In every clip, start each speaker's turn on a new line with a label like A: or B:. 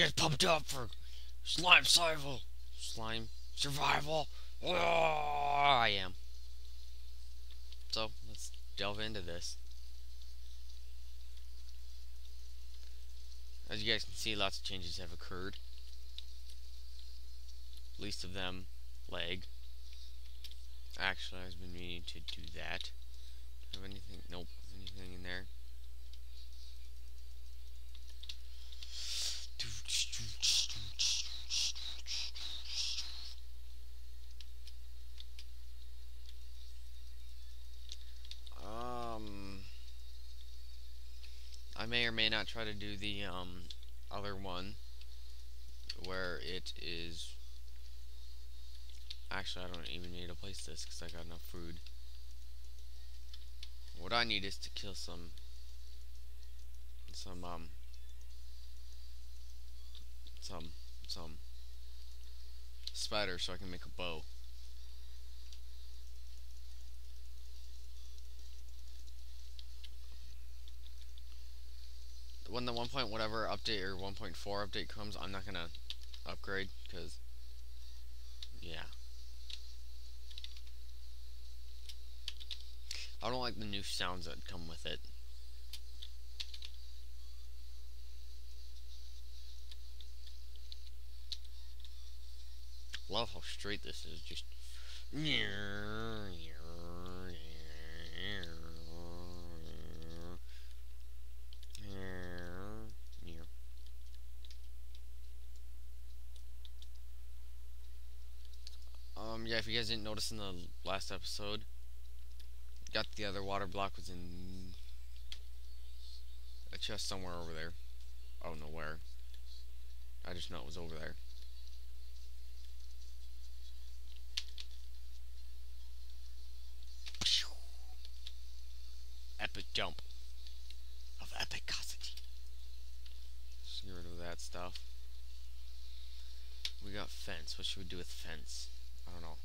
A: It pumped up for slime survival. Slime survival. Oh, I am. So let's delve into this. As you guys can see, lots of changes have occurred. Least of them, leg. Actually, I've been meaning to do that. Do I have anything? Nope. Anything in there? try to do the um, other one where it is actually I don't even need to place this because I got enough food what I need is to kill some some um some some spider so I can make a bow when the 1. Point whatever update or 1.4 update comes, I'm not gonna upgrade because yeah. I don't like the new sounds that come with it. Love how straight this is, just... if you guys didn't notice in the last episode, got the other water block was in a chest somewhere over there. I oh, don't know where. I just know it was over there. Epic jump of epicosity. Just get rid of that stuff. We got fence. What should we do with fence? I don't know.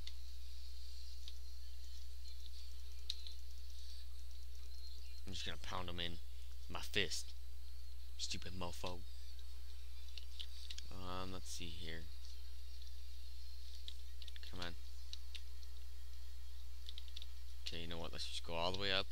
A: I'm just gonna pound them in my fist. Stupid mofo. Um, let's see here. Come on. Okay, you know what? Let's just go all the way up.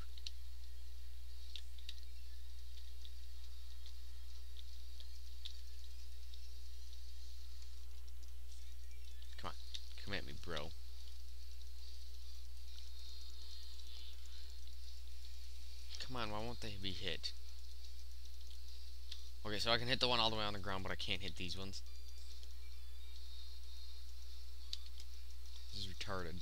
A: Okay, so I can hit the one all the way on the ground, but I can't hit these ones. This is retarded.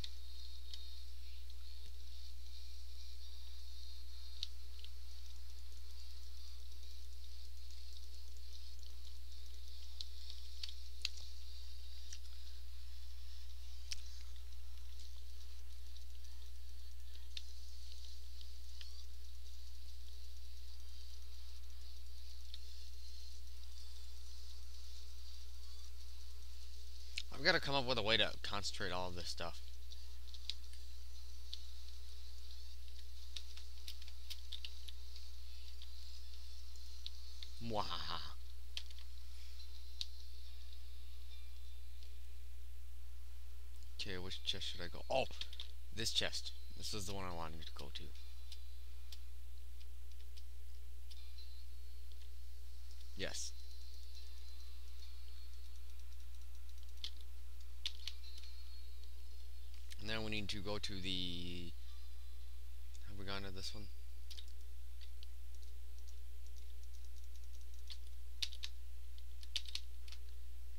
A: come up with a way to concentrate all of this stuff. Mwahaha. Okay, which chest should I go? Oh, this chest. This is the one I wanted to go to. Yes. to go to the... Have we gone to this one?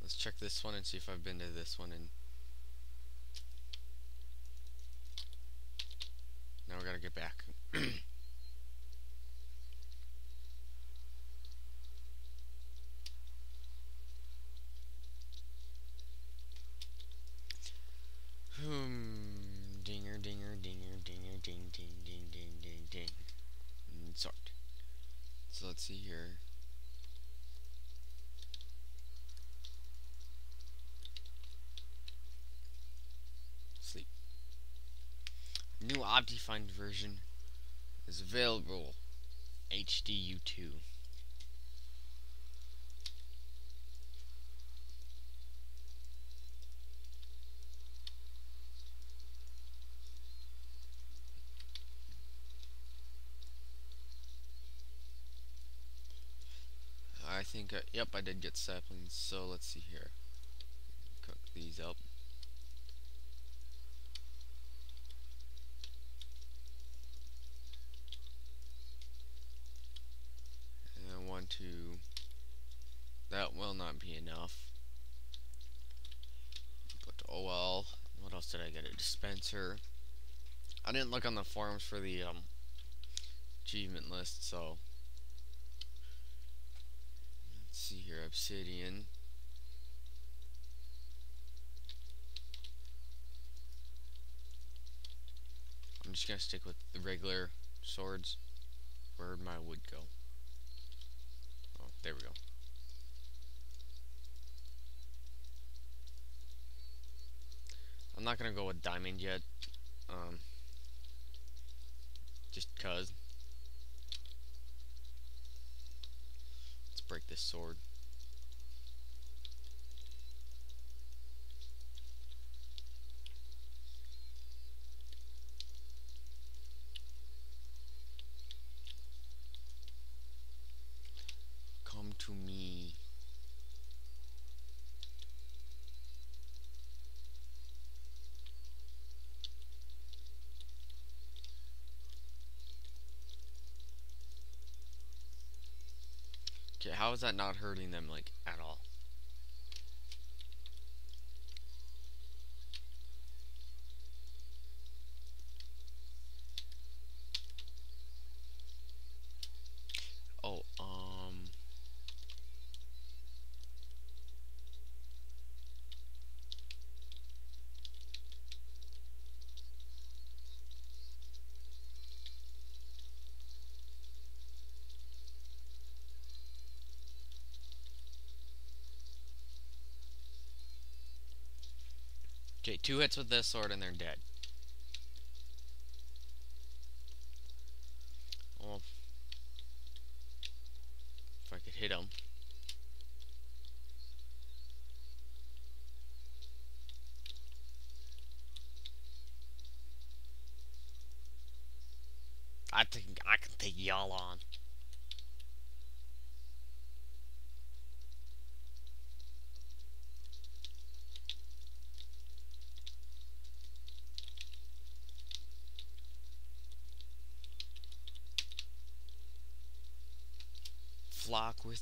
A: Let's check this one and see if I've been to this one and Optifine version is available HDU2. I think, uh, yep, I did get saplings, so let's see here. Cook these up. to that will not be enough but oh well what else did I get a dispenser I didn't look on the forums for the um, achievement list so let's see here obsidian I'm just gonna stick with the regular swords where'd my wood go there we go. I'm not gonna go with diamond yet. Um, just cuz. Let's break this sword. is that not hurting them? Like, Okay, two hits with this sword and they're dead. Well, if I could hit them, I think I can take y'all on.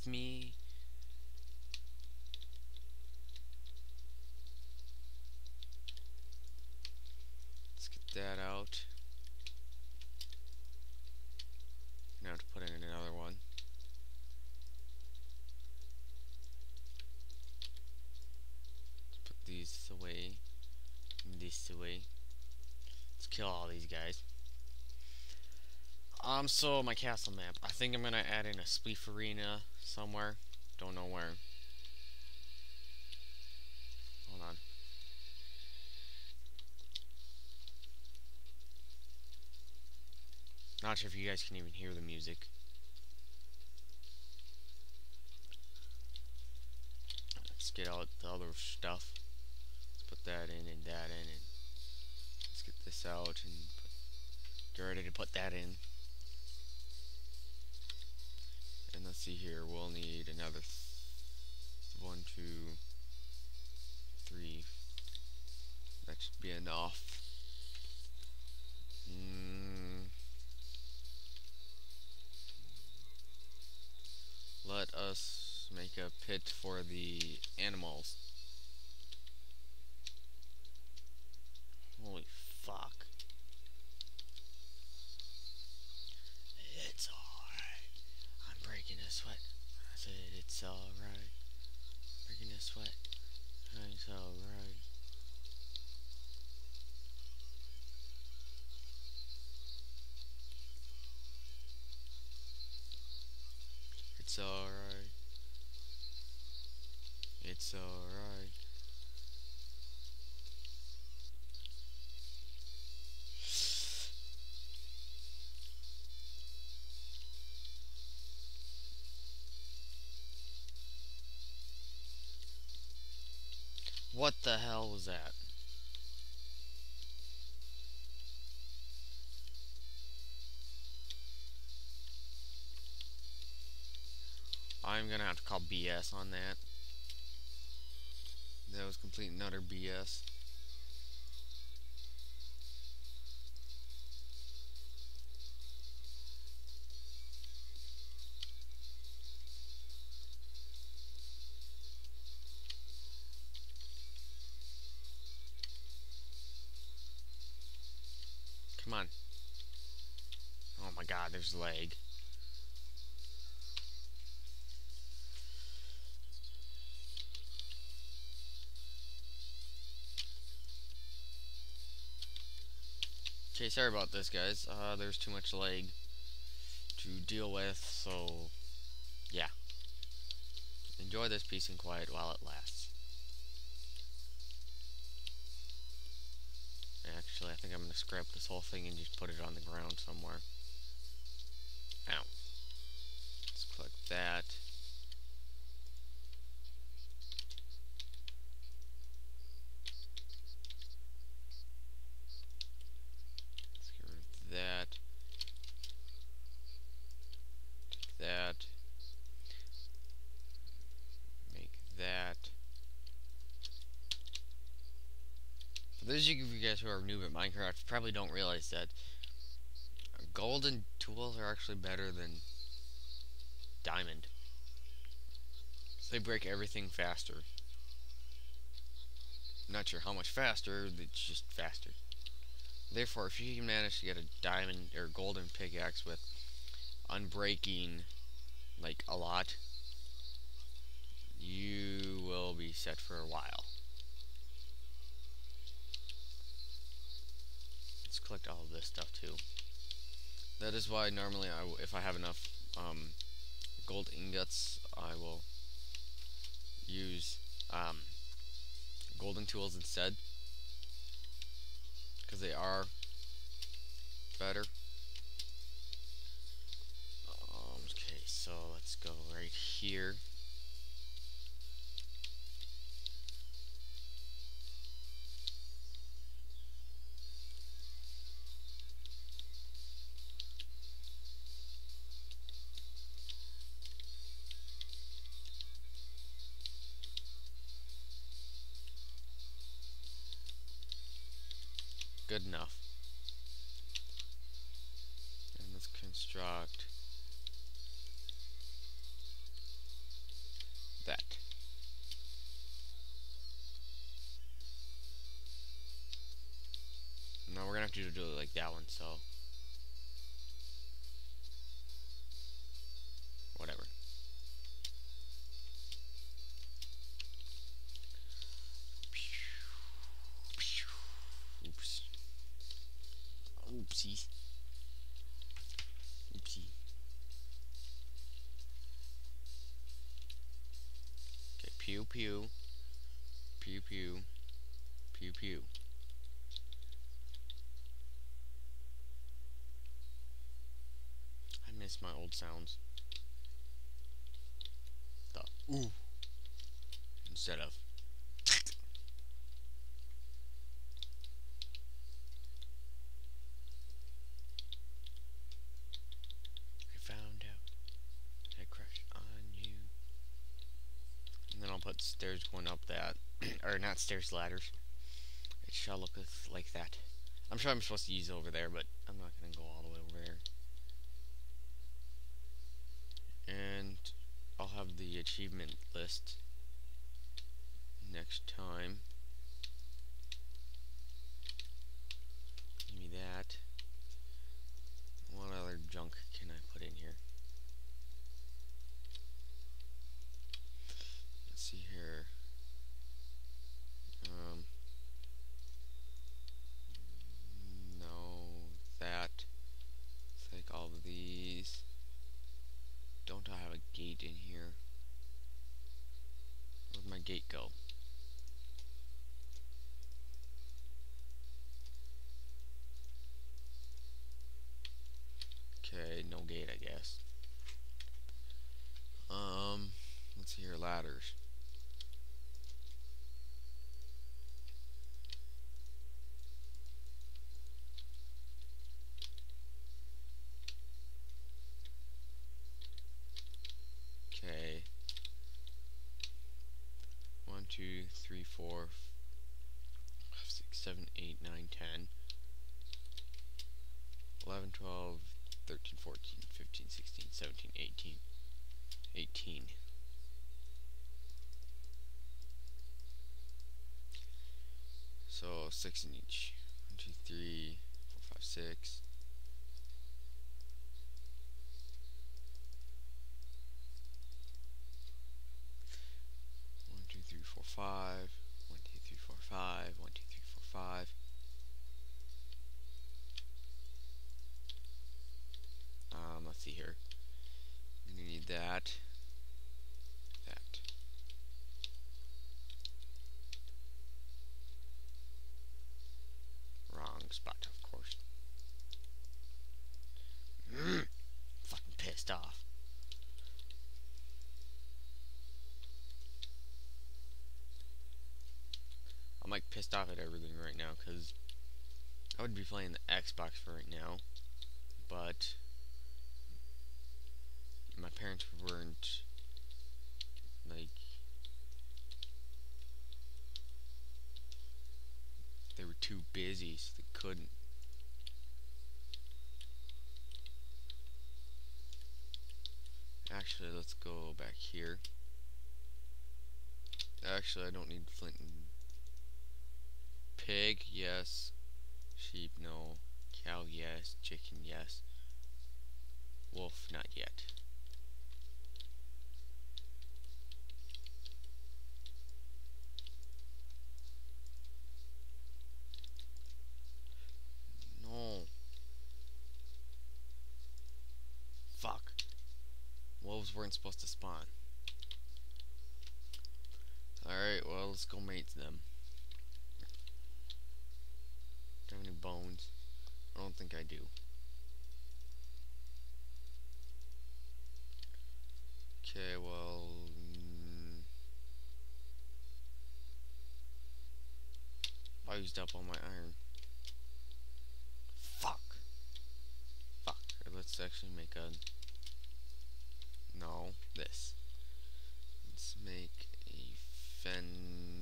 A: with me. Let's get that out. Now to put in another one. Let's put these away. This away. Let's kill all these guys. Um, so my castle map. I think I'm gonna add in a spleef arena somewhere. Don't know where. Hold on. Not sure if you guys can even hear the music. Let's get all the other stuff. Let's put that in and that in and let's get this out and get ready to put that in. And let's see here, we'll need another one, two, three. That should be enough. Mm. Let us make a pit for the animals. it's alright. What the hell was that? I'm gonna have to call BS on that. That was complete and utter BS. Come on. Oh my god, there's lag. Okay, sorry about this, guys. Uh, there's too much lag to deal with, so yeah. Enjoy this peace and quiet while it lasts. Actually, I think I'm going to scrap this whole thing and just put it on the ground somewhere. Ow. Let's click that. those of you guys who are new at Minecraft probably don't realize that golden tools are actually better than diamond. They break everything faster. Not sure how much faster, it's just faster. Therefore, if you manage to get a diamond or golden pickaxe with unbreaking, like, a lot, you will be set for a while. collect all of this stuff too. That is why normally, I, if I have enough um, gold ingots, I will use um, golden tools instead. Because they are better. Um, okay, so let's go right here. good enough. And let's construct that. Now we're gonna have to do it like that one, so Oopsie. Oopsie. Okay, pew pew. Pew pew. Pew pew. I miss my old sounds. The ooh. Instead of that, or not stairs, ladders. It shall look like that. I'm sure I'm supposed to use over there, but I'm not going to go all the way over there. And I'll have the achievement list next time. four, five, six, seven, eight, nine, ten, eleven, twelve, thirteen, fourteen, fifteen, sixteen, seventeen, eighteen, eighteen. So six in each. One, two, three, four, five, six. that. Wrong spot, of course. Mm, fucking pissed off. I'm like pissed off at everything right now because I would be playing the Xbox for right now, but parents weren't like they were too busy so they couldn't actually let's go back here actually I don't need flint and pig yes sheep no cow yes chicken yes wolf not yet weren't supposed to spawn. Alright, well, let's go mate them. Do I have any bones? I don't think I do. Okay, well... Mm, I used up all my iron. Fuck. Fuck. Let's actually make a no, this. Let's make a fen...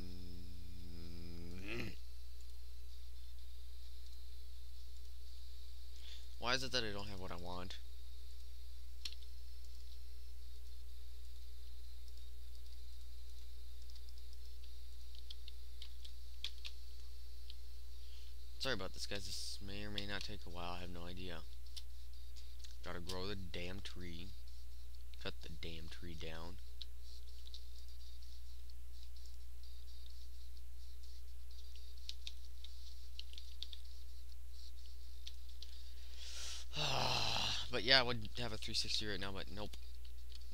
A: Why is it that I don't have what I want? Sorry about this, guys. This may or may not take a while. I have no idea. Gotta grow the damn tree. Cut the damn tree down. but yeah, I would have a 360 right now, but nope.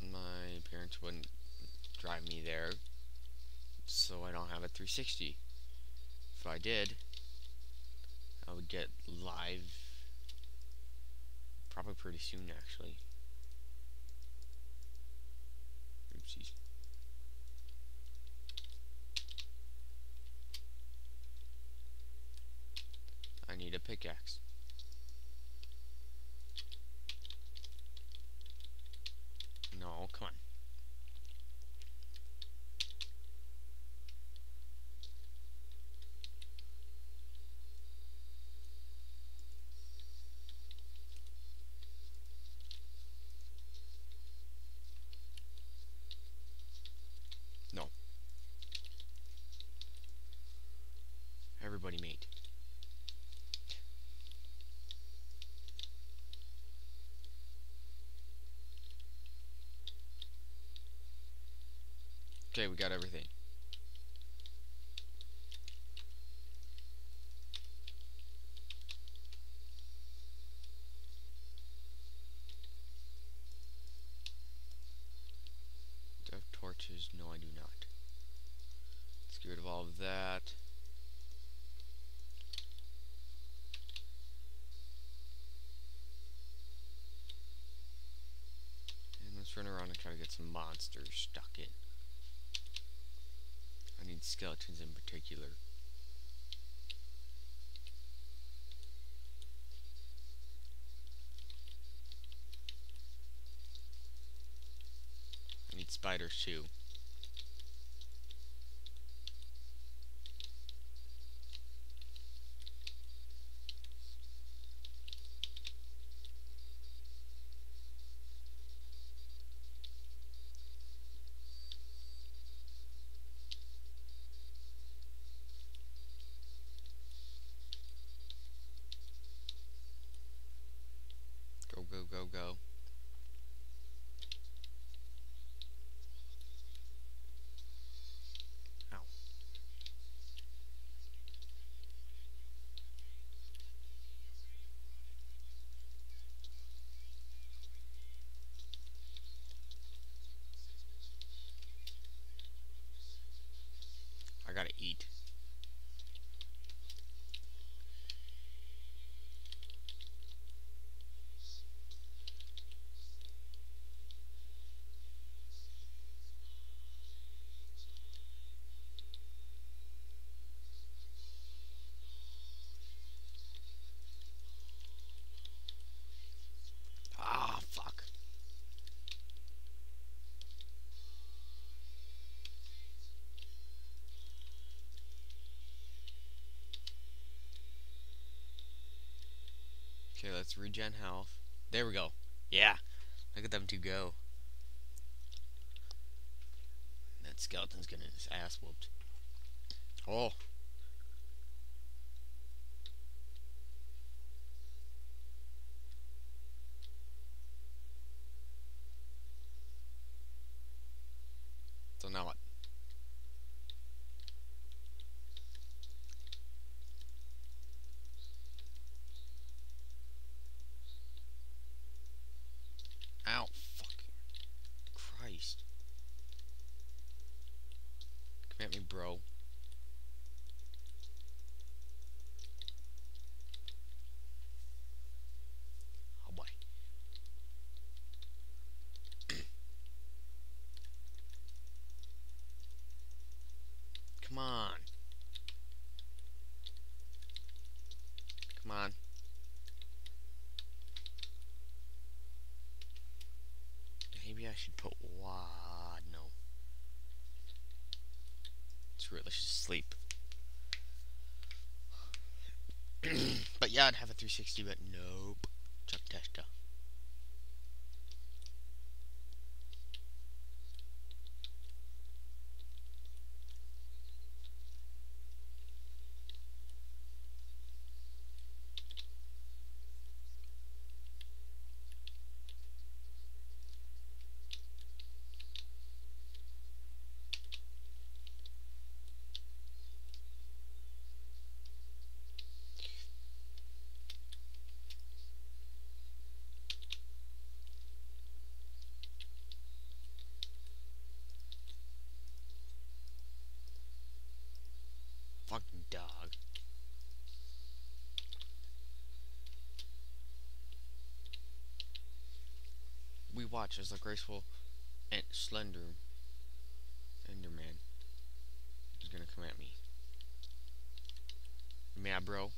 A: My parents wouldn't drive me there, so I don't have a 360. If I did, I would get live probably pretty soon, actually. Oopsies. I need a pickaxe. Okay, we got everything. Do I have torches? No, I do not. Let's get rid of all of that. And let's run around and try to get some monsters stuck in and skeletons in particular. I need spiders too. eat Let's regen health. There we go. Yeah. Look at them two go. That skeleton's getting his ass whooped. Oh. at me, bro. Oh boy. Come on. Come on. Maybe I should put yeah, I'd have a 360, but no. dog. We watch as the graceful and slender Enderman is gonna come at me. Mad bro.